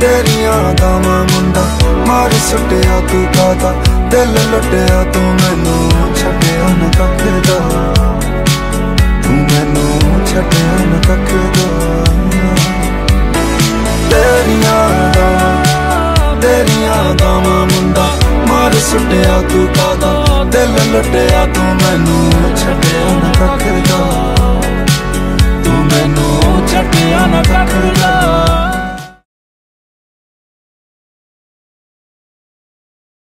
ਤੇਰੀਆਂ ਦਾਵਾਂ ਮੁੰਡਾ, ਮਾਰ ਸੁੱਟਿਆ ਤੂੰ ਕਾਦਾ ਦਿਲ ਲੁੱਟਿਆ ਤੂੰ ਮੈਨੂੰ, ਛੱਡਿਆ ਨਾ ਕੱਖ ਦਾ ਤੂੰ ਮੈਨੂੰ, ਛੱਡਿਆ ਨਾ ਕੱਖ ਦਾ ਤੇਰੀਆਂ ਦਾਵਾਂ ਤੇਰੀਆਂ ਦਾਵਾਂ ਮੁੰਡਾ, ਮਾਰ ਸੁੱਟਿਆ ਤੂੰ ਕਾਦਾ ਦਿਲ ਲੁੱਟਿਆ ਤੂੰ ਮੈਨੂੰ, ਛੱਡਿਆ